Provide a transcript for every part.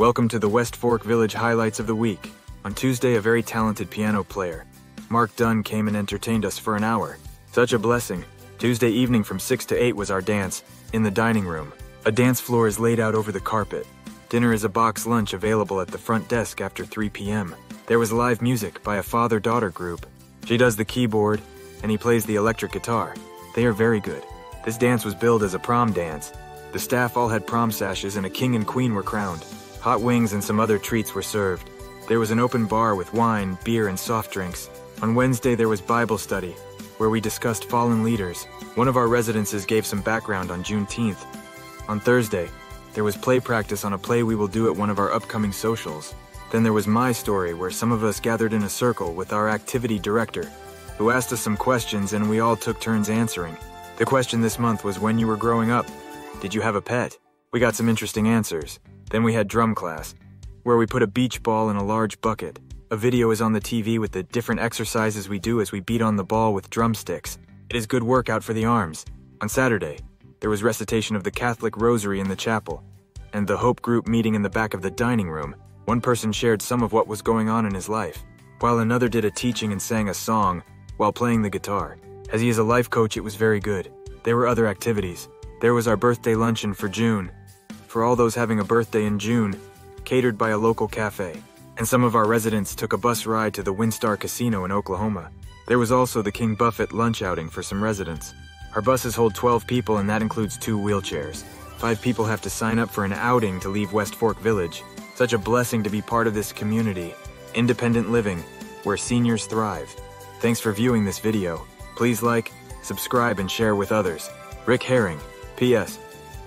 Welcome to the West Fork Village highlights of the week. On Tuesday, a very talented piano player, Mark Dunn, came and entertained us for an hour. Such a blessing. Tuesday evening from 6 to 8 was our dance, in the dining room. A dance floor is laid out over the carpet. Dinner is a box lunch available at the front desk after 3 p.m. There was live music by a father daughter group. She does the keyboard, and he plays the electric guitar. They are very good. This dance was billed as a prom dance. The staff all had prom sashes, and a king and queen were crowned. Hot wings and some other treats were served. There was an open bar with wine, beer, and soft drinks. On Wednesday, there was Bible study, where we discussed fallen leaders. One of our residences gave some background on Juneteenth. On Thursday, there was play practice on a play we will do at one of our upcoming socials. Then there was my story, where some of us gathered in a circle with our activity director, who asked us some questions and we all took turns answering. The question this month was when you were growing up, did you have a pet? We got some interesting answers. Then we had drum class, where we put a beach ball in a large bucket. A video is on the TV with the different exercises we do as we beat on the ball with drumsticks. It is good workout for the arms. On Saturday, there was recitation of the Catholic Rosary in the chapel, and the Hope group meeting in the back of the dining room. One person shared some of what was going on in his life, while another did a teaching and sang a song while playing the guitar. As he is a life coach, it was very good. There were other activities. There was our birthday luncheon for June, for all those having a birthday in June, catered by a local cafe. And some of our residents took a bus ride to the WinStar Casino in Oklahoma. There was also the King Buffet lunch outing for some residents. Our buses hold 12 people and that includes two wheelchairs. Five people have to sign up for an outing to leave West Fork Village. Such a blessing to be part of this community. Independent living, where seniors thrive. Thanks for viewing this video. Please like, subscribe, and share with others. Rick Herring, P.S.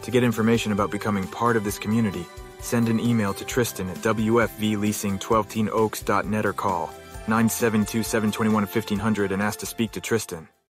To get information about becoming part of this community, send an email to Tristan at wfvleasing12teenoaks.net or call 972 721 1500 and ask to speak to Tristan.